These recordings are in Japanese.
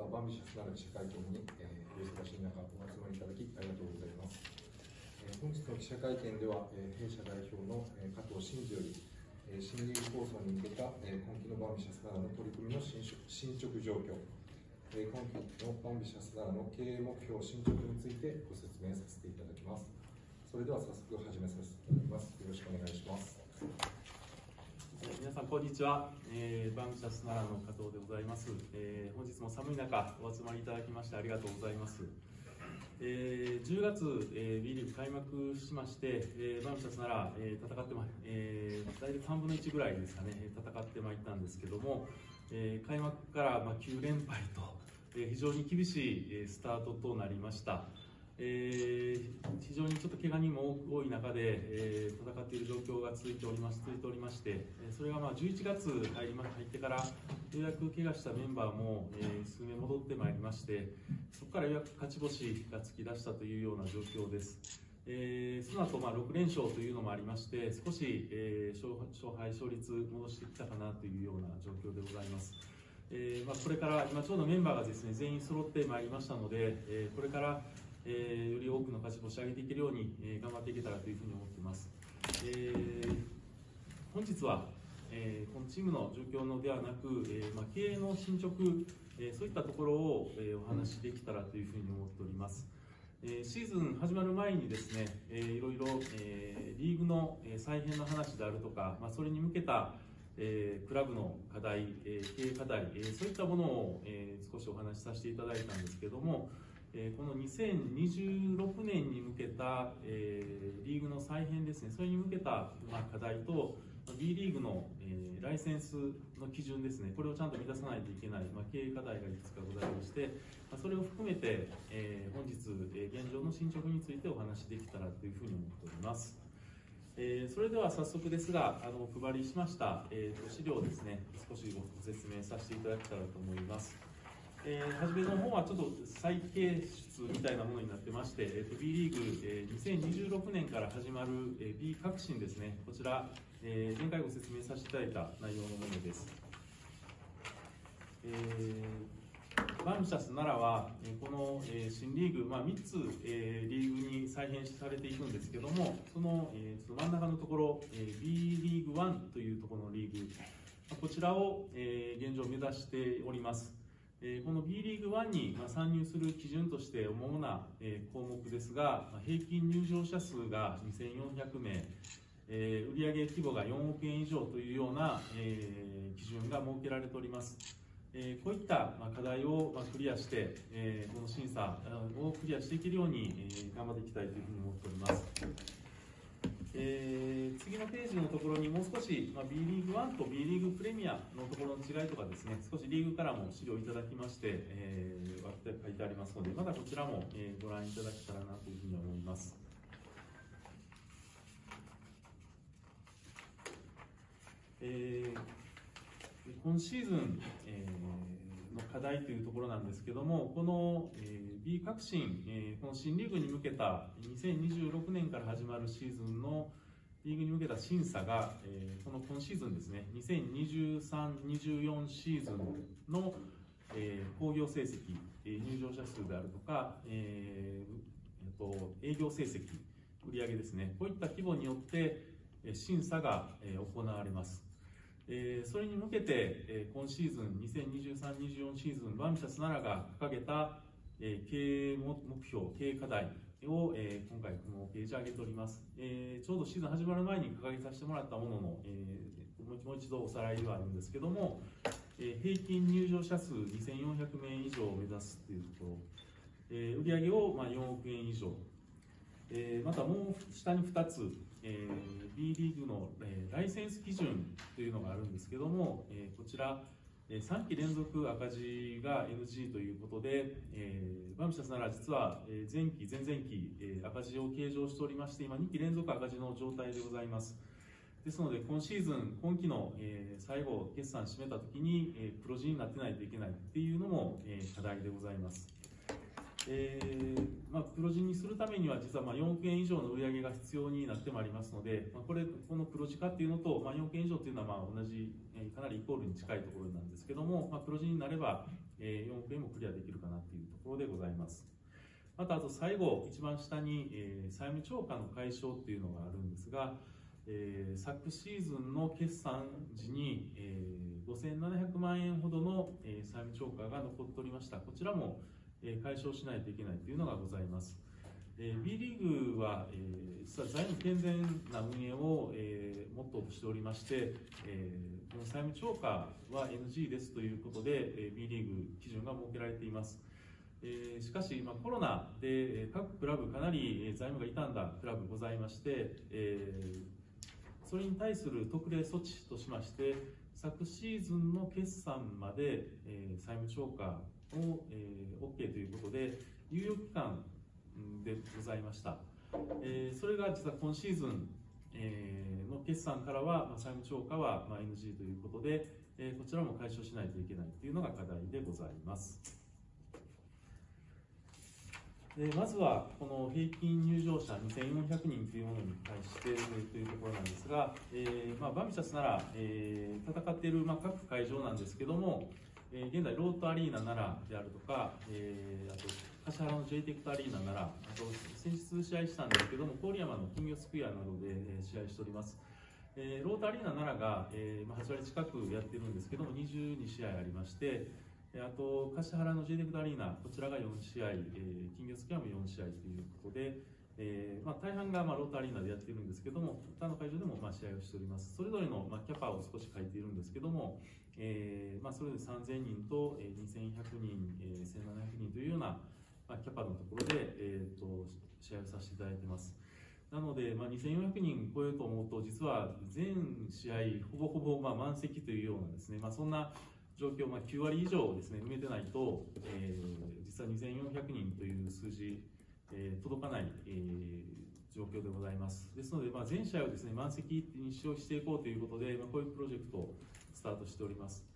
はバンビシャスなる記者会見に、えー、お忙しい中、お集まりいただきありがとうございます。えー、本日の記者会見では、えー、弊社代表の、えー、加藤真二より、えー、新リーグ構想に向けた、えー、今期のバンビシャスならの取り組みの進捗進捗状況、えー、今期のバンビシャスならの経営目標進捗についてご説明させていただきます。それでは早速始めさせていただきます。よろしくお願いします。皆さんこんにちは、えー、バンシャス奈良の加藤でございます、えー、本日も寒い中お集まりいただきましてありがとうございます、えー、10月、えー、B リーグ開幕しまして、えー、バンシャス奈良、えー、戦ってま、えー、大体3分の1ぐらいですかね戦ってまいったんですけども、えー、開幕から、まあ、9連敗と、えー、非常に厳しいスタートとなりました。えー、非常にちょっと怪我人も多い中で、えー、戦っている状況が続いております続いておりまして、それがまあ11月入りま入ってから、ようやく怪我したメンバーも、えー、数名戻ってまいりまして、そこからようやく勝ち星が突き出したというような状況です。えー、その後まあ6連勝というのもありまして、少し、えー、勝勝敗、勝率戻してきたかなというような状況でございます。えーまあ、これから今ちょうどメンバーがですね全員揃ってまいりましたので、えー、これからえー、より多くの勝ち星を上げていけるように、えー、頑張っていけたらというふうに思っています。えー、本日は、えー、このチームの状況のではなく、えーまあ、経営の進捗、えー、そういったところを、えー、お話しできたらというふうに思っております。えー、シーズン始まる前にですね、えー、いろいろ、えー、リーグの、再編の話であるとか、まあ、それに向けた、えー、クラブの課題、えー、経営課題、えー、そういったものを、えー、少しお話しさせていただいたんですけども、えこの2026年に向けた、えリーグの再編ですね、それに向けた、ま課題と、B リーグの、えライセンスの基準ですね、これをちゃんと満たさないといけない、ま経営課題がいくつかございまして、まそれを含めて、え本日、え現状の進捗についてお話しできたらというふうに思っております。えー、それでは早速ですが、あのお配りしました、えー、と資料ですね、少しご説明させていただけたらと思います。えー、初めの方はちょっと再形出みたいなものになってまして、えー、と B リーグ、えー、2026年から始まる、えー、B 革新ですね、こちら、えー、前回ご説明させていただいた内容のものです。えー、バンシャス奈良は、えー、この、えー、新リーグ、まあ、3つ、えー、リーグに再編されていくんですけども、その、えー、その真ん中のところ、えー、B リーグ1というところのリーグ、こちらを、えー、現状目指しております。えこの B リーグ1に参入する基準として主な項目ですが、平均入場者数が2400名、え売上規模が4億円以上というような、え基準が設けられております。えこういった課題をクリアして、えこの審査をクリアしていけるように、頑張っていきたいというふうに思っております。えー、次のページのところにもう少し、まあ、B リーグ1と B リーグプレミアのところの違いとかですね、少しリーグからも資料いただきまして、えー、割って書いてありますので、まだこちらも、えー、ご覧いただけたらなというふうに思います。えー、今シーズン、えー、の課題というところなんですけども、この、えー B 革新、えー、この新リーグに向けた2026年から始まるシーズンのリーグに向けた審査が、えー、この今シーズンですね、2023-24シーズンの、えー、興行成績、えー、入場者数であるとか、えーえー、と営業成績、売上ですね、こういった規模によって、えー、審査が、えー、行われます。えー、それに向けて、えー、今シーズン、2023-24シーズン、バンシャス奈良が掲げたえ経営目標、経営課題を、え今回このページ上げております、えちょうどシーズン始まる前に掲げさせてもらったものの、えもう一度おさらいではあるんですけども、え平均入場者数2400名以上を目指すというところ、え売上をま4億円以上、えまたもう下に2つ、え B リーグの、えライセンス基準というのがあるんですけども、えこちら、3期連続赤字が NG ということで、えー、バムシャスなら実は前期、前々期、えー、赤字を計上しておりまして、今2期連続赤字の状態でございます。ですので、今シーズン、今期の、えー、最後、決算を締めたときに、えー、黒字になってないといけないっていうのも、えー、課題でございます。えーまあ、黒字にするためには実はまあ4億円以上の売り上げが必要になってまいりますので、まあ、これこの黒字化っていうのと、まあ、4億円以上っていうのはまあ同じ、えー、かなりイコールに近いところなんですけども、まあ、黒字になれば、え4億円もクリアできるかなというところでございます。また、あと最後、一番下に、え債務超過の解消っていうのがあるんですが、えー、昨シーズンの決算時に、えー、5700万円ほどの、えー、債務超過が残っておりました。こちらも、え、解消しないといけないというのがございます。え、B リーグは、えー、実は財務健全な運営を、えー、モットーとしておりまして、えー、この債務超過は NG ですということで、えー、B リーグ基準が設けられています。えー、しかし、ま、コロナで各クラブかなり財務が傷んだクラブございまして、えー、それに対する特例措置としまして昨シーズンの決算まで、えー、債務超過を、えー、OK ということで猶予期間でございました、えー、それが実は今シーズン、えー、の決算からは、まあ、債務超過は、まあ、NG ということで、えー、こちらも解消しないといけないというのが課題でございます。でまずはこの平均入場者2400人というものに対してというところなんですが、えーまあ、バミシャスなら、えー、戦っている、まあ、各会場なんですけども、えー、現在ロートアリーナ奈良であるとか、えー、あと柏原の j テクトアリーナ奈良あと先日試合したんですけども郡山の金魚スクエアなどで、えー、試合しております、えー、ロートアリーナ奈良が、えーまあ、8割近くやってるんですけども22試合ありましてあと、柏原の J デクトアリーナ、こちらが4試合、えー、金魚スキャム4試合ということで、えーまあ、大半がまあロータアリーナでやっているんですけども、他の会場でもまあ試合をしております。それぞれのまあキャパを少し書いているんですけども、えーまあ、それぞれ3000人と2100人、えー、1700人というような、まあ、キャパのところで、えー、と試合をさせていただいています。なので、まあ、2400人超えると思うと、実は全試合、ほぼほぼまあ満席というようなですね、まあ、そんな状況、まあ、9割以上ですね、埋めてないと、えー、実は2400人という数字、えー、届かない、えー、状況でございます。ですので、まあ、全試合をですね、満席に消費していこうということで、まあ、こういうプロジェクトをスタートしております。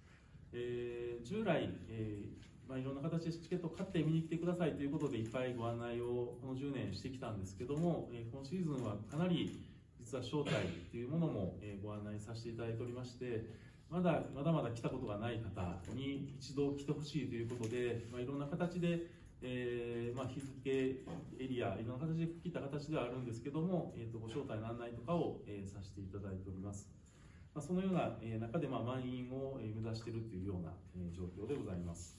えー、従来、えーまあ、いろんな形でチケットを買って見に来てくださいということでいっぱいご案内をこの10年してきたんですけども、えー、今シーズンはかなり実は招待というものも、えー、ご案内させていただいておりまして、まだまだまだ来たことがない方に一度来てほしいということで、まあ、いろんな形で、えーまあ、日付エリアいろんな形で来た形ではあるんですけども、えーと、ご招待の案内とかを、えー、させていただいております、まあ、そのような、えー、中で、まあ、満員を、目指しているというような、えー、状況でございます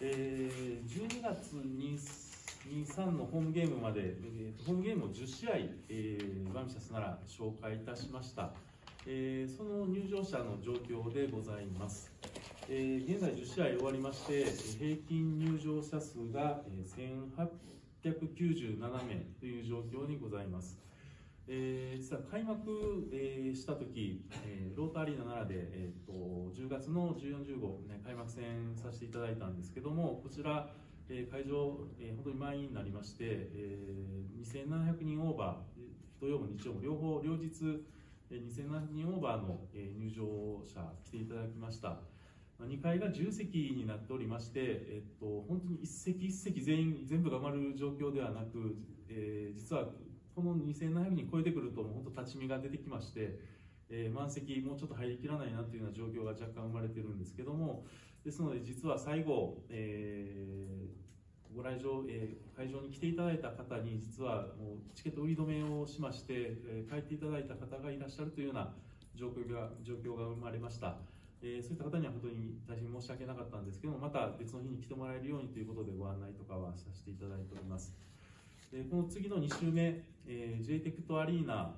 えー、12月に23のホームゲームまで、えー、ホームゲームを10試合、えー、バミシャスなら紹介いたしました。えー、その入場者の状況でございます。えー、現在10試合終わりまして、平均入場者数が1897名という状況にございます。えー、実は開幕、えー、した時、えー、ロータアリーナ奈良で、えーと、10月の14、15、ね、開幕戦させていただいたんですけども、こちら、えー、会場、えー、本当に満員になりまして、えー、2700人オーバー、土曜も日曜も両方、両日、2000人オーバーの入場者来ていただきました。2階が10席になっておりまして、えっと、本当に1席1席全員全部が埋まる状況ではなく、えー、実はこの2700人超えてくるともう本当立ち見が出てきまして、えー、満席もうちょっと入りきらないなというような状況が若干生まれてるんですけどもですので実は最後、えーご来場、えー、会場に来ていただいた方に実はもうチケット売り止めをしまして、えー、帰っていただいた方がいらっしゃるというような状況が状況が生まれました、えー、そういった方には本当に大変申し訳なかったんですけどもまた別の日に来てもらえるようにということでご案内とかはさせていただいております。でこの次の2週目、えー、j テクトアリーナ、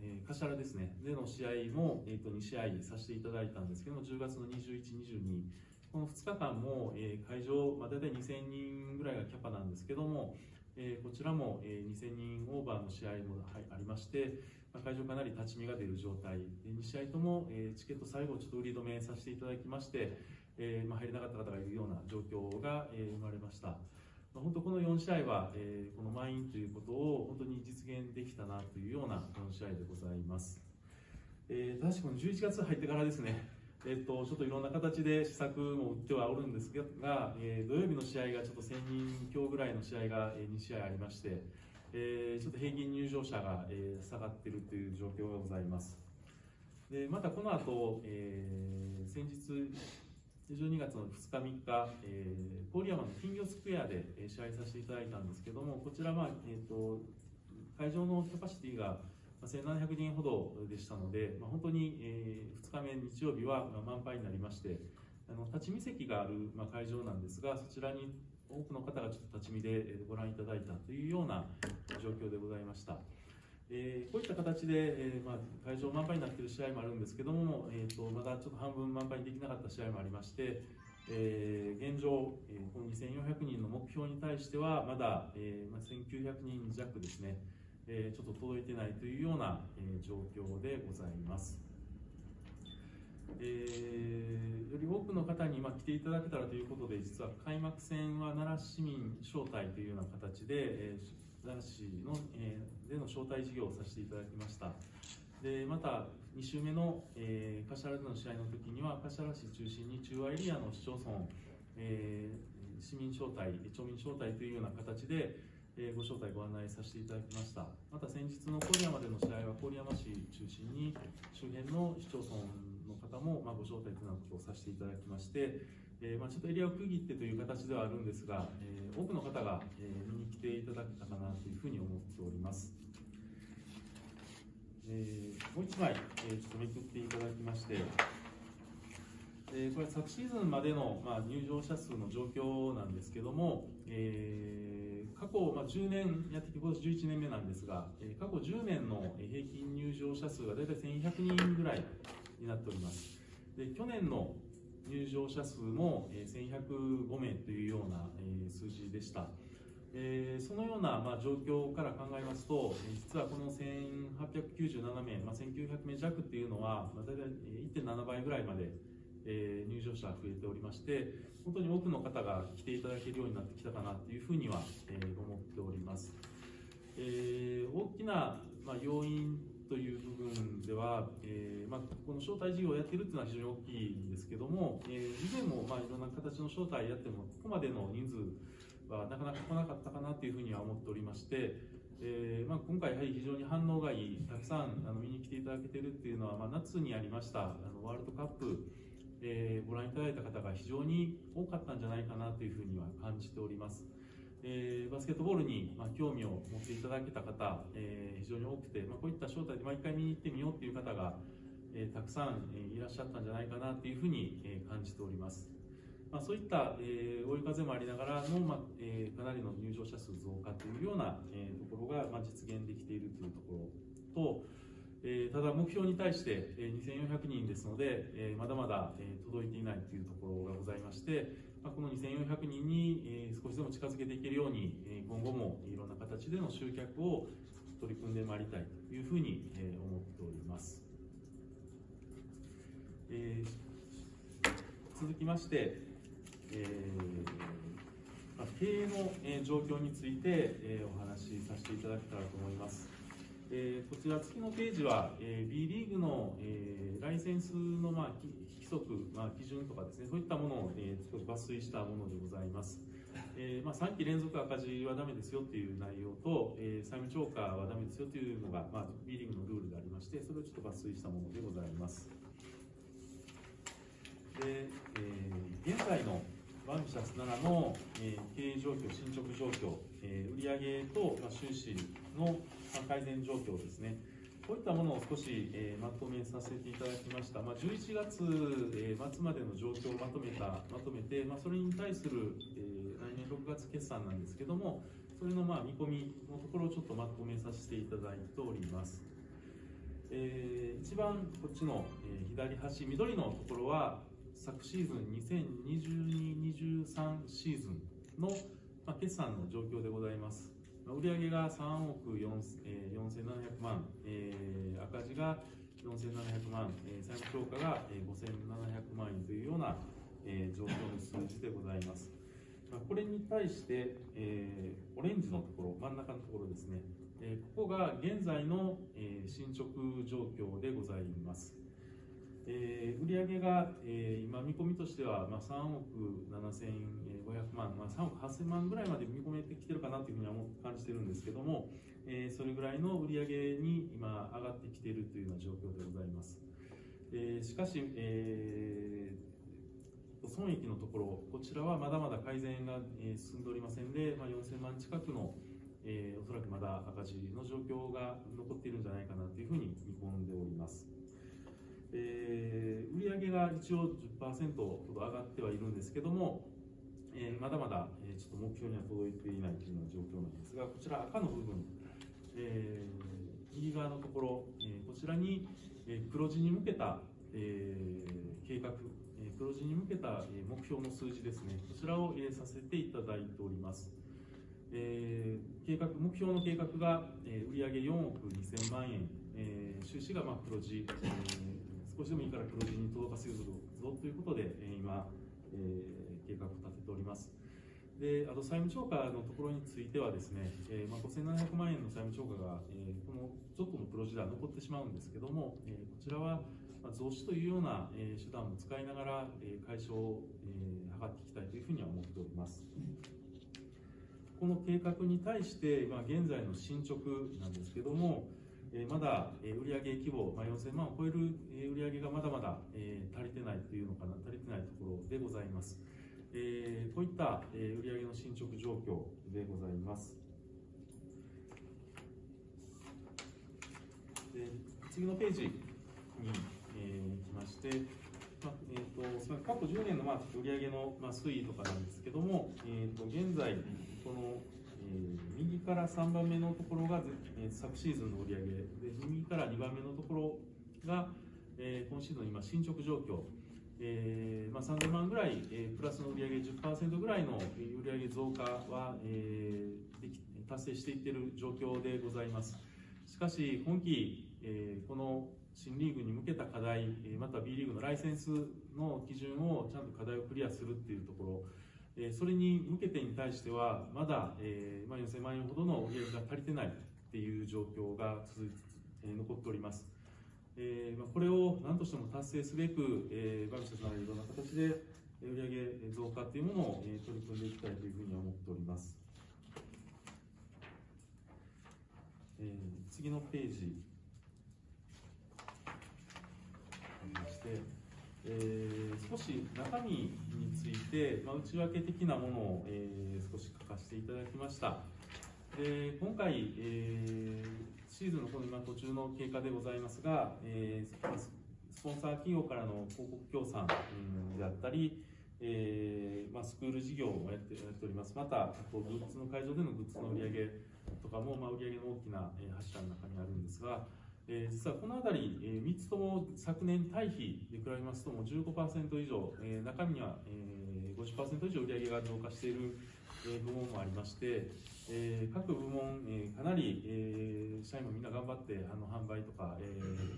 えー、柏原ですね。での試合も、えー、と2試合させていただいたんですけども10月の21、22この2日間も、えー、会場、まあ、大体2000人ぐらいがキャパなんですけども、えー、こちらも、えー、2000人オーバーの試合も、はい、ありまして、まあ、会場かなり立ち見が出る状態で2試合とも、えー、チケット最後ちょっと売り止めさせていただきまして、えーまあ、入れなかった方がいるような状況が、えー、生まれました。まあ、本当この4試合は、えー、この満員ということを本当に実現できたなというような4試合でございます。えー、ただしこの11月入ってからですね、えっと、ちょっといろんな形で施策も打ってはおるんですが、えー、土曜日の試合がちょっと1000人強ぐらいの試合が、えー、2試合ありまして、えー、ちょっと平均入場者が、えー、下がっているという状況がございます。でまたこの後、えー、先日12月の2日3日、えー、郡山の金魚スクエアで試合させていただいたんですけどもこちらは、えーと、会場のキャパシティが1700人ほどでしたので、まあ、本当に、え、2日目日曜日は満杯になりましてあの立ち見席がある、ま、会場なんですがそちらに多くの方がちょっと立ち見でご覧いただいたというような状況でございました。えー、こういった形で、えーまあ、会場満杯になっている試合もあるんですけども、えーと、まだちょっと半分満杯にできなかった試合もありまして、えー、現状、えー、この2400人の目標に対してはまだ、えーまあ、1900人弱ですね、え、ちょっと届いてないというような、え、状況でございます。えー、より多くの方に、ま、来ていただけたらということで実は開幕戦は奈良市民招待というような形で、えー奈良市の、えー、での招待事業をさせていただきましたでまた2週目の、えー、柏原での試合の時には柏原市中心に中和エリアの市町村、えー、市民招待町民招待というような形で、えー、ご招待ご案内させていただきましたまた先日の郡山での試合は郡山市中心に周辺の市町村の方も、まあ、ご招待というようなことをさせていただきましてえー、まあ、ちょっとエリアを区切ってという形ではあるんですが、えー、多くの方が、え、見に来ていただけたかなというふうに思っております。えもう1枚、えちょっとめくっていただきまして、えこれ昨シーズンまでの、まあ、入場者数の状況なんですけども、え過去、まあ、10年やってきて今年11年目なんですが、え過去10年の平均入場者数が大体1100人ぐらいになっております。で去年の入場者数も1105名というようなえ数字でした。えー、そのような、まあ、状況から考えますと、え実はこの1897名、まあ、1900名弱っていうのは、まあ、大体1.7倍ぐらいまで、えー、入場者が増えておりまして、本当に多くの方が来ていただけるようになってきたかなというふうには、えー、思っております。えー、大きな、まあ、要因という部分では、えーまあ、この招待事業をやっているというのは非常に大きいんですけども、えー、以前もまあいろんな形の招待やっても、ここまでの人数はなかなか来なかったかなというふうには思っておりまして、えーまあ、今回、やはり非常に反応がいい、たくさんあの見に来ていただけているっていうのは、まあ、夏にありましたあのワールドカップ、えー、ご覧いただいた方が非常に多かったんじゃないかなというふうには感じております。えー、バスケットボールに、まあ、興味を持っていただけた方、えー、非常に多くて、まあ、こういった招待で毎回見に行ってみようという方が、えー、たくさん、え、いらっしゃったんじゃないかなというふうに、え、感じております。まあ、そういった、え、追い風もありながらの、まあえ、かなりの入場者数増加というような、え、ところが、まあ、実現できているというところと、えー、ただ目標に対して、えー、2400人ですので、えー、まだまだ、えー、届いていないというところがございまして、まあ、この2400人に、えー、少しでも近づけていけるように、えー、今後もいろんな形での集客を取り組んでまいりたいというふうに、えー、思っております。えー、続きまして、えーまあ、経営の、えー、状況について、えー、お話しさせていただけたらと思います。えー、こちら月のページは、えー、B リーグの、えー、ライセンスの、まあ、規則、まあ、基準とかですね、そういったものを、えー、少し抜粋したものでございます。えーまあ、3期連続赤字はダメですよっていう内容と、えー、債務超過はダメですよというのが、まあ、B リーグのルールでありまして、それをちょっと抜粋したものでございます。で、えー、現在のバンシャス7の、えー、経営状況、進捗状況、えー、売上と、まあ、収支の、あ、改善状況ですね。こういったものを少し、えー、まとめさせていただきました、まあ、11月、えー、末までの状況をまとめたまとめて、まあ、それに対する、え、来年6月決算なんですけども、それのまあ見込みのところをちょっとまとめさせていただいております。えー、一番こっちの、えー、左端、緑のところは、昨シーズン2022-23シーズンの、まあ、決算の状況でございます。売上が3億4、えー、4700万、えー、赤字が4700万、えー、債務超過が、え、5700万円というような、えー、状況の数字でございます。ま、これに対して、えー、オレンジのところ、真ん中のところですね、えー、ここが現在の、えー、進捗状況でございます。えー、売上が、えー、今見込みとしては、まあ、3億7500万、まあ、3億8000万ぐらいまで見込めてきてるかなというふうには感じてるんですけども、えー、それぐらいの売上に今上がってきているというような状況でございます。えー、しかし、えー、損益のところ、こちらはまだまだ改善が、えー、進んでおりませんで、まあ、4000万近くの、えー、おそらくまだ赤字の状況が残っているんじゃないかなというふうに見込んでおります。えー、売上が一応10%ほど上がってはいるんですけども、えー、まだまだ、えー、ちょっと目標には届いていないというような状況なんですが、こちら赤の部分、えー、右側のところ、えー、こちらに、えー、黒字に向けた、えー、計画、えー、黒字に向けた、えー、目標の数字ですね、こちらを入れさせていただいております。えー、計画目標の計画が、えー、売上4億2000万円、えー、収支がまあ黒字、えー少しでもいいから黒字に届かせるぞということで、え今、え計画を立てております。であと債務超過のところについてはですね、えーまあ、5700万円の債務超過が、えー、このちょっとの黒字では残ってしまうんですけども、えー、こちらは、まあ、増資というような、えー、手段も使いながら、えー、解消を、えー、図っていきたいというふうには思っております。この計画に対して、まあ、現在の進捗なんですけども、えまだ、え売上規模、まあ、4000万を超える、え売上がまだまだ、え足りてないというのかな、足りてないところでございます。えこういった、え売上の進捗状況でございます。で次のページに、えー、きまして、まあえーと、と過去10年の、まあ、売上の、まあ、推移とかなんですけども、えー、と現在、このえ右から3番目のところが、え昨シーズンの売り上げで右から2番目のところが、え今シーズン今進捗状況、えーまあ、3000万ぐらい、えー、プラスの売り上げ10%ぐらいの売り上げ増加は、えー、でき達成していっている状況でございます。しかし今季、えー、この新リーグに向けた課題また B リーグのライセンスの基準をちゃんと課題をクリアするっていうところえそれに向けてに対してはまだ、えま、4000万円ほどの売り上げが足りてないっていう状況が続いえ残っております、えま、これを何としても達成すべく、えー、バミシャスなどいろんな形で売上増加というものを、え取り組んでいきたいというふうに思っております、え、次のページ。して、えー、少し中身について、まあ、内訳的なものを、えー、少し書かせていただきました。で今回、えー、シーズンのこの今途中の経過でございますが、えー、スポンサー企業からの広告協賛であったり、えーまあ、スクール事業をやってやっております。また、グッズの会場でのグッズの売り上げとかも、まあ、売り上げの大きな、柱の中にあるんですが、えー、実はこの辺り、えー、3つとも昨年対比で比べますとも15%以上、えー、中身には、えー、50%以上売り上げが増加している、えー、部門もありまして、えー、各部門、えー、かなり、えー、社員もみんな頑張ってあの販売とか、え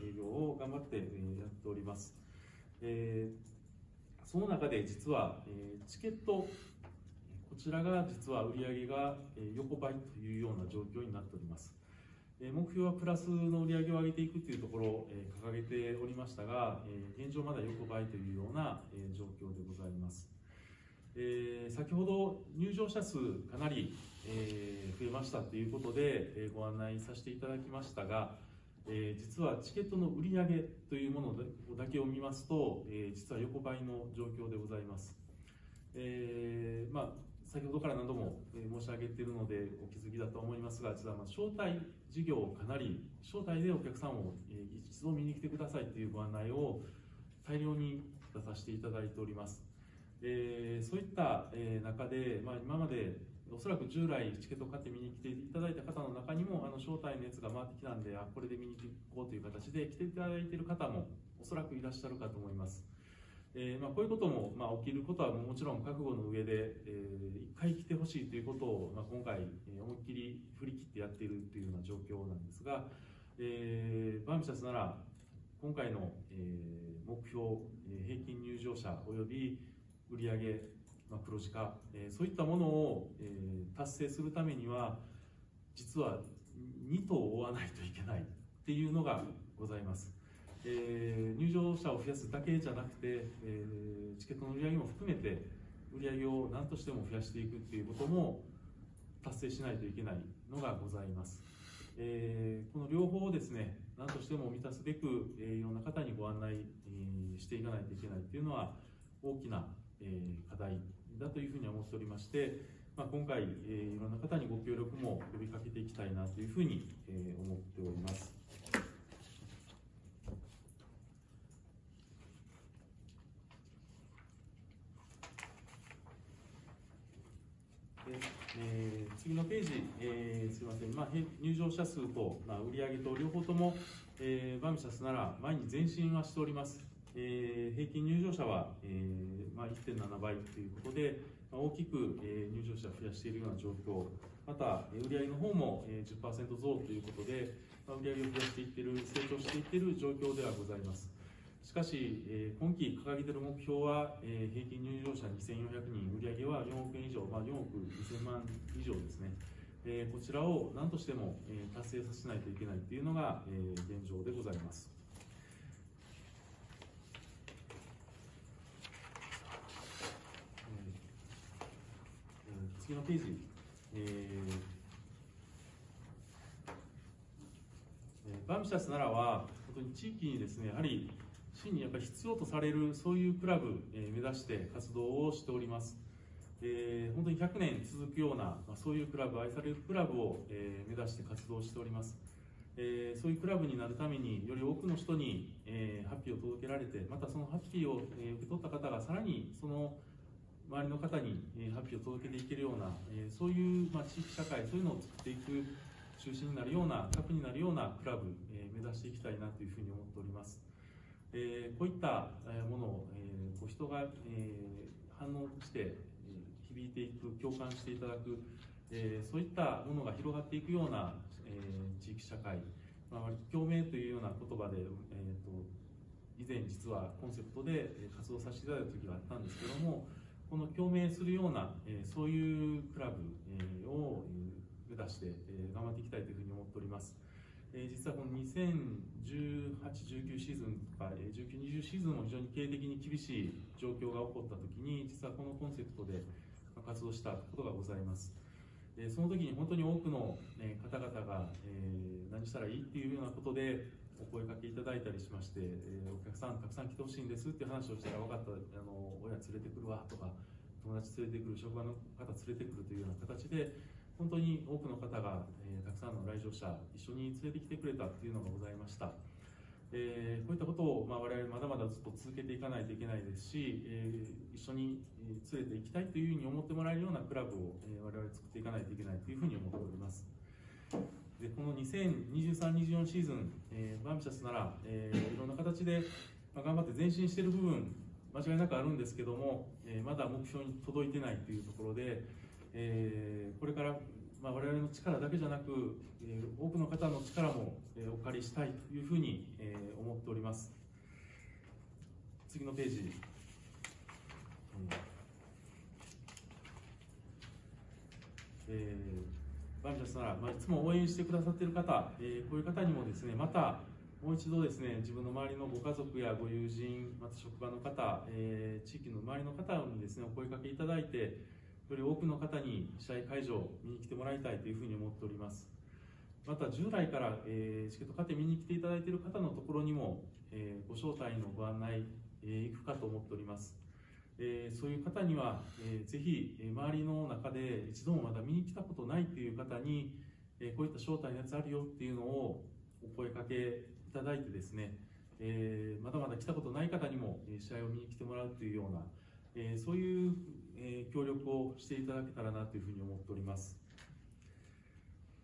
ー、営業を頑張って、えー、やっております、えー、その中で実は、えー、チケットこちらが実は売り上げが横ばいというような状況になっております。目標はプラスの売り上げを上げていくというところを掲げておりましたが、現状まだ横ばいというような状況でございます。先ほど入場者数かなり増えましたということでご案内させていただきましたが、実はチケットの売り上げというものだけを見ますと、実は横ばいの状況でございます。えーまあ先ほどから何度も申し上げているのでお気づきだと思いますが、実はま招待事業をかなり、招待でお客さんを一度見に来てくださいというご案内を大量に出させていただいております。えー、そういった中で、まあ、今までおそらく従来チケットを買って見に来ていただいた方の中にもあの招待のやつが回ってきたんであこれで見に行こうという形で来ていただいている方もおそらくいらっしゃるかと思います。えーまあ、こういうことも、まあ、起きることはもちろん覚悟の上で、えー、一回来てほしいということを、まあ、今回、えー、思いっきり振り切ってやっているというような状況なんですが、えー、バーミシャスなら今回の、えー、目標、えー、平均入場者および売上、まあ、黒字化、えー、そういったものを、えー、達成するためには実は2頭追わないといけないっていうのがございます。えー、入場者を増やすだけじゃなくて、えー、チケットの売り上げも含めて売り上げを何としても増やしていくっていうことも達成しないといけないのがございます、えー、この両方をですね何としても満たすべく、えー、いろんな方にご案内、えー、していかないといけないというのは大きな、えー、課題だというふうに思っておりまして、まあ、今回、えー、いろんな方にご協力も呼びかけていきたいなというふうに、えー、思っております。えー、次のページ、えー、すみません、まあ、入場者数と、まあ、売上と両方とも、えー、バミシャスなら前に前進はしております。えー、平均入場者は、えーまあ、1.7倍ということで、まあ、大きく、えー、入場者を増やしているような状況、また、売上の方も、えー、10%増ということで、まあ、売上を増やしていっている、成長していっている状況ではございます。しかし、えー、今期掲げている目標は、えー、平均入場者2400人、売上は4億円以上、まあ、4億2000万以上ですね、えー、こちらを何としても、えー、達成させないといけないというのが、えー、現状でございます。次のページ、えー、バミシャス奈良は本当に地域にですねやはり真にやっぱり必要とされるそういうクラブ、えー、目指して活動をしております、えー、本当に100年続くような、まあ、そういうクラブ愛されるクラブを、えー、目指して活動しておりますえー、そういうクラブになるためにより多くの人に、えー、ハッピーを届けられてまたそのハッピーを、えー、受け取った方がさらにその周りの方に、えー、ハッピーを届けていけるような、えー、そういう、まあ、地域社会そういうのを作っていく中心になるような核になるようなクラブ、えー、目指していきたいなというふうに思っております。えー、こういったものを、えー、こう人が、えー、反応して、えー、響いていく共感していただく、えー、そういったものが広がっていくような、えー、地域社会、まあ、共鳴というような言葉で、えーと、以前実はコンセプトで活動させていただいた時があったんですけどもこの共鳴するような、えー、そういうクラブ、えー、を目指して、えー、頑張っていきたいというふうに思っております。えー、実はこの2018、19シーズンとか、えー、19、20シーズンも非常に経営的に厳しい状況が起こったときに、実はこのコンセプトで活動したことがございます。えー、その時に本当に多くの、ね、方々が、えー、何したらいいっていうようなことでお声かけいただいたりしまして、えー、お客さんたくさん来てほしいんですっていう話をしたら分かったあの親連れてくるわとか友達連れてくる職場の方連れてくるというような形で本当に多くの方が、えー、たくさんの来場者一緒に連れてきてくれたっていうのがございました。えー、こういったことを、まあ、我々まだまだずっと続けていかないといけないですし、えー、一緒に連れて行きたいというふうに思ってもらえるようなクラブを、えー、我々作っていかないといけないというふうに思っております。でこの2023-24シーズン、えー、バンビシャスなら、えー、いろんな形で、まあ、頑張って前進している部分間違いなくあるんですけども、えー、まだ目標に届いてないというところで、えー、これからまあ、我々の力だけじゃなく、えー、多くの方の力も、えー、お借りしたいというふうに、えー、思っております。次のページ。うんえー、バンジャスなら、まあ、いつも応援してくださっている方、えー、こういう方にもですね、またもう一度ですね、自分の周りのご家族やご友人、また職場の方、えー、地域の周りの方にですね、お声かけいただいて、より多くの方に試合会場を見に来てもらいたいというふうに思っております。また従来から、えー、チケット買って見に来ていただいている方のところにも、えー、ご招待のご案内、えー、行くかと思っております、えー、そういう方には、えー、ぜひ、え周りの中で一度もまだ見に来たことないという方に、えー、こういった招待のやつあるよっていうのをお声かけいただいてですね、えー、まだまだ来たことない方にも、え試合を見に来てもらうというような、えそういうえ協力をしていただけたらなというふうに思っております。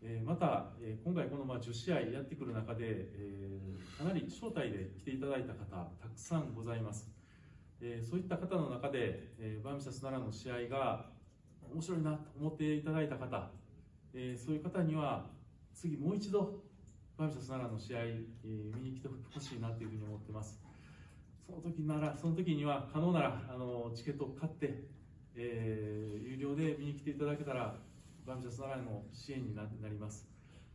えまた、え今回このま10試合やってくる中で、えかなり招待で来ていただいた方、たくさんございます。えそういった方の中で、えバーミシャス奈良の試合が面白いなと思っていただいた方、えそういう方には次もう一度バーミシャス奈良の試合、え見に来てほしいなというふうに思ってます。その時なら、その時には可能ならあのチケットを買って、えー、有料で見に来ていただけたら、バンジャスナラの支援になります。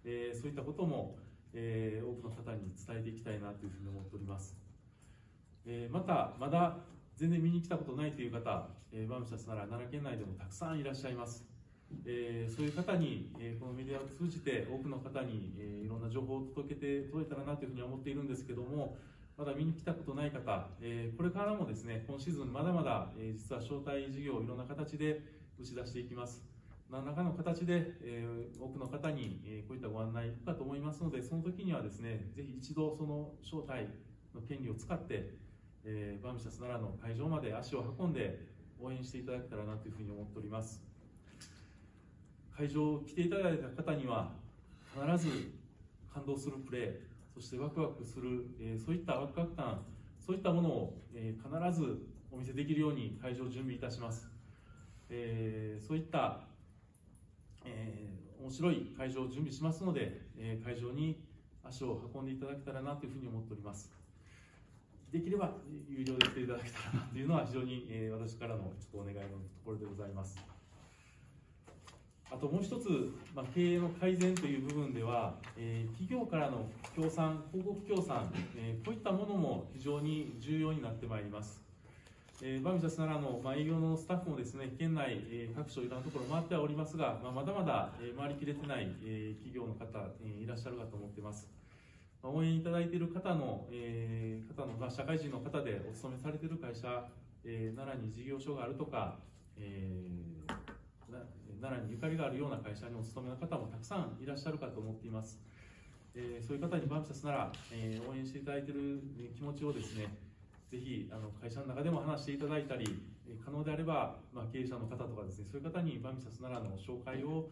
えー、そういったことも、えー、多くの方に伝えていきたいなというふうに思っております。えー、また、まだ全然見に来たことないという方、えー、バンシャスなら奈良県内でもたくさんいらっしゃいます。えー、そういう方に、えー、このメディアを通じて多くの方に、えー、いろんな情報を届けて届いたらなというふうに思っているんですけどもまだ見に来たことない方、えー、これからもですね今シーズンまだまだ、えー、実は招待事業をいろんな形で打ち出していきます。何らかの形で、えー、多くの方に、えー、こういったご案内いくかと思いますのでその時にはですねぜひ一度その招待の権利を使って、えー、バーミシャス奈良の会場まで足を運んで応援していただけたらなというふうに思っております。会場来ていただいた方には必ず感動するプレーそしてワクワクする、えー、そういったワクワク感そういったものを、えー、必ずお見せできるように会場を準備いたします、えー、そういった、え面白い会場を準備しますので、え会場に足を運んでいただけたらなというふうに思っております。できれば有料で来ていただけたらなというのは非常に、え私からのちょっとお願いのところでございます。あともう一つ、まあ、経営の改善という部分では、えー、企業からの協賛、広告協賛、えー、こういったものも非常に重要になってまいります。えー、バミシャス奈良の、まあ、営業のスタッフもですね、県内、えー、各所いろんなところ回ってはおりますが、まあ、まだまだ、えー、回りきれてない、えー、企業の方、えー、いらっしゃるかと思ってます。まあ、応援いただいている方の、えー、方の、まあ、社会人の方でお勤めされている会社、えー、奈良に事業所があるとか、えー奈良にゆかりがあるような会社にお勤めの方もたくさんいらっしゃるかと思っています。えー、そういう方にバーミシャスなら、えー、応援していただいている気持ちをですね、ぜひあの会社の中でも話していただいたり、可能であれば、まあ、経営者の方とかですね、そういう方にバーミシャス奈良の紹介を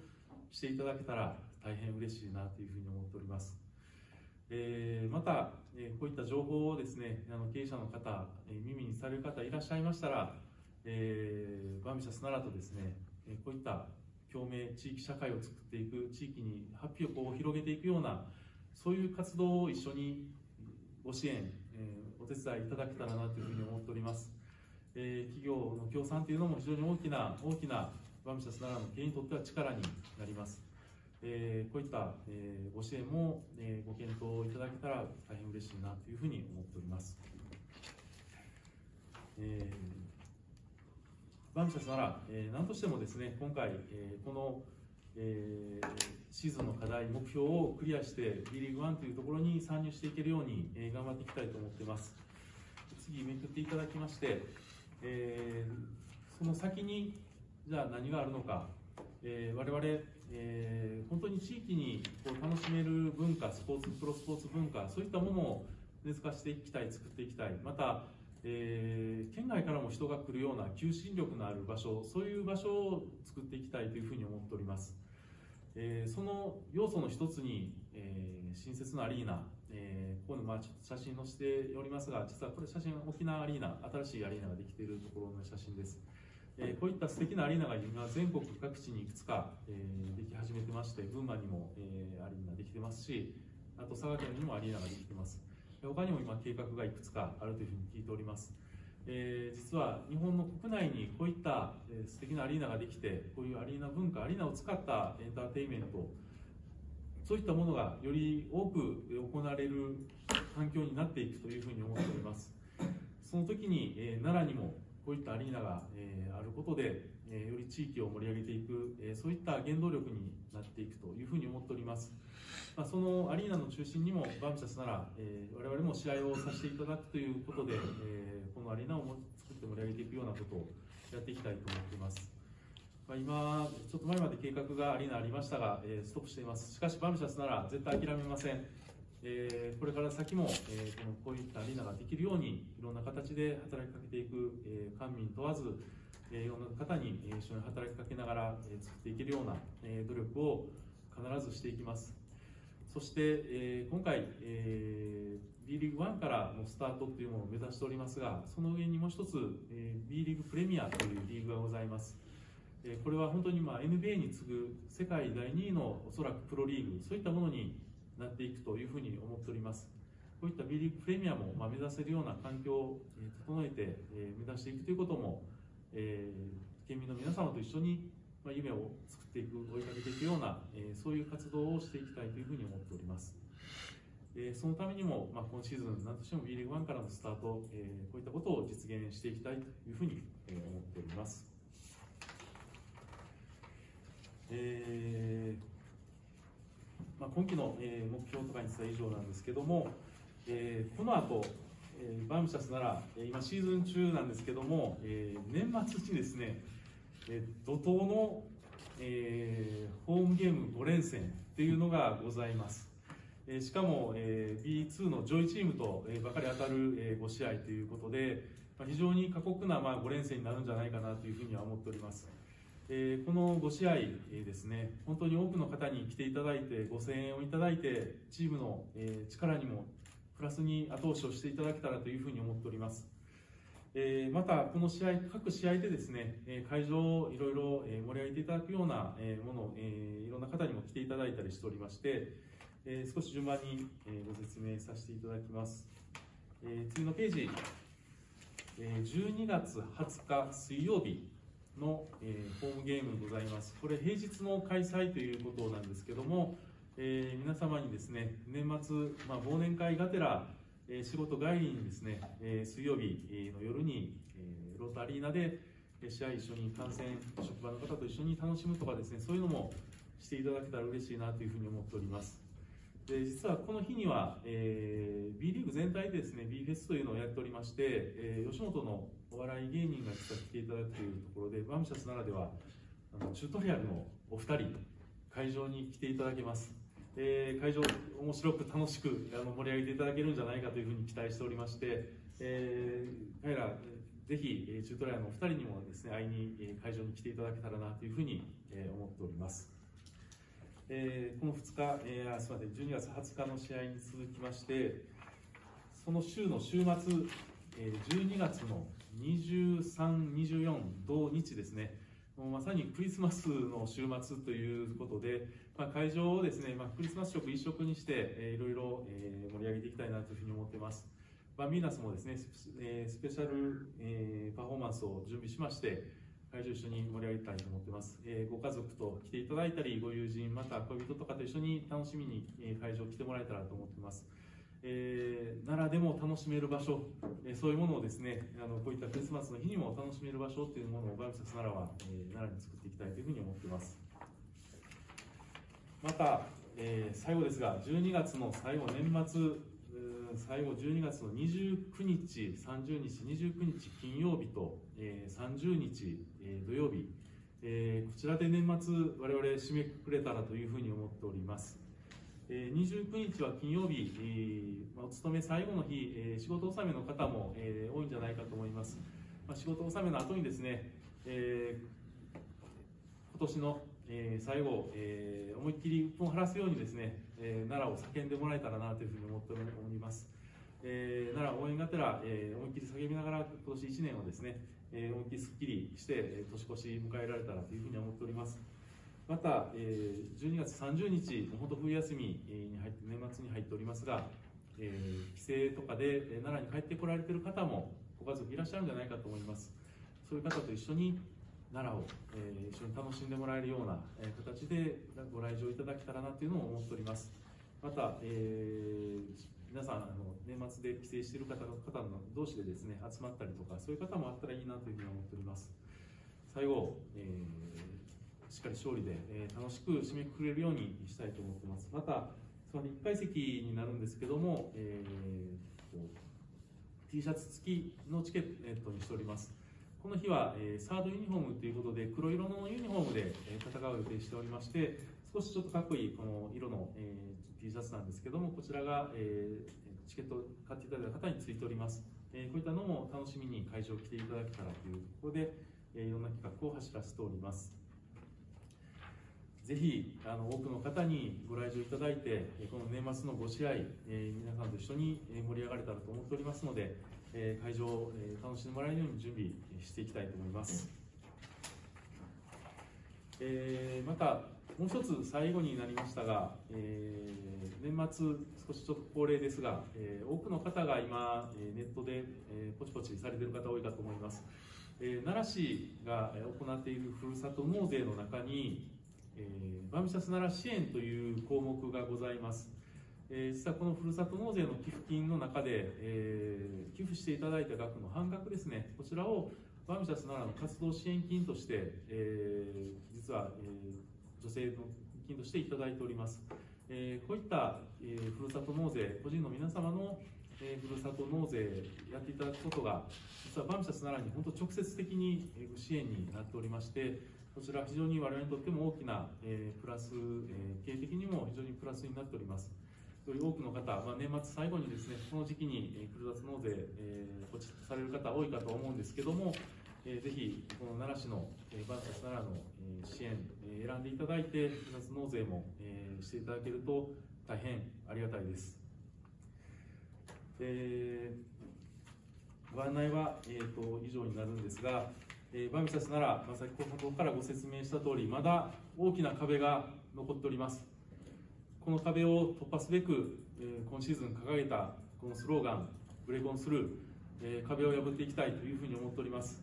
していただけたら大変嬉しいなというふうに思っております。えー、また、えー、こういった情報をですね、あの経営者の方、えー、耳にされる方いらっしゃいましたら、えー、バーミシャス奈良とですね、えこういった共鳴地域社会を作っていく地域にハッピーをこう広げていくようなそういう活動を一緒にご支援、えー、お手伝いいただけたらなというふうに思っております、えー、企業の協賛というのも非常に大きな大きなバミシャス奈良の経営にとっては力になります、えー、こういった、えご支援も、えご検討いただけたら大変嬉しいなというふうに思っております、えーバンシャスなら、えー、何としてもですね今回、えー、この、えー、シーズンの課題目標をクリアして B リーグワンというところに参入していけるように、えー、頑張っていきたいと思っています。次めくっていただきまして、えー、その先にじゃあ何があるのか、えー、我々、えー、本当に地域にこう楽しめる文化スポーツプロスポーツ文化そういったものを根付かしていきたい作っていきたい。またえー、県外からも人が来るような求心力のある場所そういう場所を作っていきたいというふうに思っております、えー、その要素の一つに、えー、新設のアリーナ、えここにまあ写真載せておりますが実はこれ写真沖縄アリーナ新しいアリーナができているところの写真です。えこういった素敵なアリーナが今全国各地にいくつか、えでき始めてまして群馬にも、えアリーナできてますしあと佐賀県にもアリーナができてます。他にも今計画がいくつかあるというふうに聞いております。えー、実は日本の国内にこういった、え、素敵なアリーナができてこういうアリーナ文化アリーナを使ったエンターテインメントそういったものがより多く行われる環境になっていくというふうに思っておりますその時に、えー、奈良にもこういったアリーナが、えー、あることで、地域を盛り上げていく、えそういった原動力になっていくというふうに思っておりますまあ、そのアリーナの中心にもバーミシャスなら、えー、我々も試合をさせていただくということで、えー、このアリーナを作って盛り上げていくようなことをやっていきたいと思っています。まあ、今、ちょっと前まで計画がアリーナありましたが、えー、ストップしています。しかし、バーミシャスなら絶対諦めません。えー、これから先も、えー、このこういったアリーナができるように、いろんな形で働きかけていく、えー、官民問わず、いろんな方に一緒に働きかけながら、えー、作っていけるような、えー、努力を必ずしていきます。そして、えー、今回、えー、B リーグ1からのスタートというものを目指しておりますが、その上にもう一つ、えー、B リーグプレミアというリーグがございます。えー、これは本当に、まあ、NBA に次ぐ世界第2位のおそらくプロリーグ、そういったものになっていくというふうに思っております。こういった B リーグプレミアも、まあ、目指せるような環境を、整えて、えー、目指していくということも、えー、県民の皆様と一緒にまあ、夢を作っていく、追いかけていくような、えー、そういう活動をしていきたいというふうに思っております。えー、そのためにも、まあ、今シーズン、なんとしても B リーグ1からのスタート、えー、こういったことを実現していきたいというふうに、えー、思っております。えーまあ、今期の、目標とかについては以上なんですけども、えー、この後、えー、バームシャスなら、えー、今シーズン中なんですけども、えー、年末にですね、えー、怒涛の、えー、ホームゲーム5連戦っていうのがございます。えー、しかも、えー、B2 の上位チームと、えー、ばかり当たる、えー、5試合ということで、まあ、非常に過酷な、まあ、5連戦になるんじゃないかなというふうには思っております。えー、この5試合、えー、ですね、本当に多くの方に来ていただいて、ご声援をいただいて、チームの、えー、力にもプラスに後押しをしていただけたらというふうに思っております。えー、また、この試合、各試合でですね、え会場をいろいろ盛り上げていただくようなもの、えいろんな方にも来ていただいたりしておりまして、え少し順番にご説明させていただきます。え次のページ、え12月20日水曜日の、えホームゲームございます。これ平日の開催ということなんですけども、えー、皆様にですね、年末、まあ、忘年会がてら、えー、仕事帰りにですね、えー、水曜日の夜に、えロータリーナで試合一緒に観戦、職場の方と一緒に楽しむとかですね、そういうのもしていただけたら嬉しいなというふうに思っております。で実はこの日には、えー、B リーグ全体でですね B フェスというのをやっておりまして、えー、吉本のお笑い芸人が来ていただくというところでバムシャスならではあのチュートリアルのお二人会場に来ていただけますえー、会場面白く楽しくあの盛り上げていただけるんじゃないかというふうに期待しておりまして、えー、彼らぜひチュートリアルのお二人にもですね会いに会場に来ていただけたらなというふうに思っております。えー、この2日、えー、すみません12月20日の試合に続きましてその週の週末、えー、12月の23、24同日ですねもうまさにクリスマスの週末ということで、まあ、会場をですね、まあ、クリスマス色一色にして、えー、いろいろ、えー、盛り上げていきたいなというふうに思っています。バミーナスもですね、えー、スペシャル、えー、パフォーマンスを準備しまして、会場一緒に盛り上げたいと思ってます。えー、ご家族と来ていただいたり、ご友人、また恋人とかと一緒に楽しみに、えー、会場来てもらえたらと思ってます。えー、奈良でも楽しめる場所、えー、そういうものをですねあのこういったクリスマスの日にも楽しめる場所っていうものをバイブセス奈良は、えー、奈良に作っていきたいというふうに思っていますまた、えー、最後ですが12月の最後年末最後12月の29日30日29日金曜日と、えー、30日、えー、土曜日、えー、こちらで年末我々締めくくれたらというふうに思っておりますえ29日は金曜日、えー、お勤め最後の日、えー、仕事納めの方も、えー、多いんじゃないかと思います。まあ、仕事納めの後にですね、え今年の、え最後、え思いっきり鬱憤を晴らすようにですね、え奈良を叫んでもらえたらなというふうに思っております。え奈良応援がてら、え思いっきり叫びながら今年1年をですね、え思いっきりすっきりして、え年越し迎えられたらというふうに思っております。また、えー、12月30日、本当冬休みに入って、年末に入っておりますが、えー、帰省とかで奈良に帰ってこられている方もご家族いらっしゃるんじゃないかと思います。そういう方と一緒に奈良を、えー、一緒に楽しんでもらえるような、えー、形でご来場いただけたらなというのを思っております。また、えー、皆さんあの年末で帰省している方方の同士でですね集まったりとかそういう方もあったらいいなというふうに思っております最後、えーしっかり勝利で、えー、楽しく締めくくれるようにしたいと思ってます。また、その1階席になるんですけども、えー、T シャツ付きのチケットにしております。この日は、えー、サードユニフォームということで、黒色のユニフォームで、えー、戦う予定しておりまして、少しちょっとかっこいいこの色の、えー、T シャツなんですけども、こちらが、えー、チケットを買っていただいた方についております。えー、こういったのも楽しみに会場来ていただけたらというところで、えー、いろんな企画を走らせております。ぜひあの多くの方にご来場いただいて、この年末の5試合、えー、皆さんと一緒に盛り上がれたらと思っておりますので、えー、会場を、えー、楽しんでもらえるように準備していきたいと思います。えー、また、もう一つ最後になりましたが、えー、年末、少しちょっと恒例ですが、えー、多くの方が今、ネットで、えー、ポチポチされている方多いかと思います。えー、奈良市が行っているふるさと納税の中に、えー、バミシャス奈良支援という項目がございます。えー、実はこのふるさと納税の寄付金の中で、えー、寄付していただいた額の半額ですね、こちらをバミシャス奈良の活動支援金として、えー、実は、えー、助成金としていただいております。えー、こういった、えー、ふるさと納税、個人の皆様の、えー、ふるさと納税やっていただくことが、実はバムシャス奈良に本当直接的に支援になっておりまして、こちら非常に我々にとっても大きな、えー、プラス、えー、経営的にも非常にプラスになっております。より多くの方、まあ、年末最後にですね、この時期に、えー、ふるさと納税、えー、ごちされる方多いかと思うんですけども、えー、ぜひ、この奈良市の、えー、バーサス奈良の、えー、支援、えー、選んでいただいて、ふるさと納税も、えー、していただけると大変ありがたいです。えー、ご案内は、えーと、以上になるんですが、えー、バミサスなら、まあ、先ほどからご説明した通り、まだ大きな壁が残っております。この壁を突破すべく、えー、今シーズン掲げたこのスローガン、ブレコンスルー、えー、壁を破っていきたいというふうに思っております。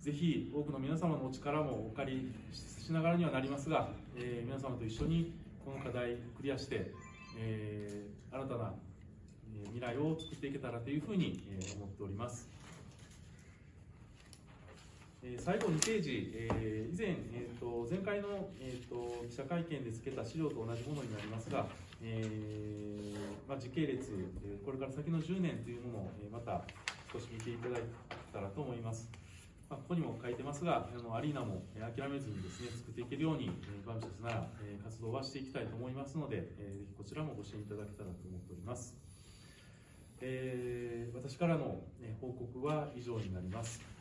ぜひ多くの皆様のお力もお借りしながらにはなりますが、えー、皆様と一緒にこの課題クリアして、えー、新たな未来を作っていけたらというふうに思っております。最後2ページ、え、以前、えーと、前回の、えーと、記者会見でつけた資料と同じものになりますが、えま、時系列、これから先の10年というものを、また少し見ていただいたらと思います。ま、ここにも書いてますが、あのアリーナも諦めずにですね作っていけるように、バンシャスなら、活動はしていきたいと思いますので、ぜひこちらもご支援いただけたらと思っております。え、私からの、報告は以上になります。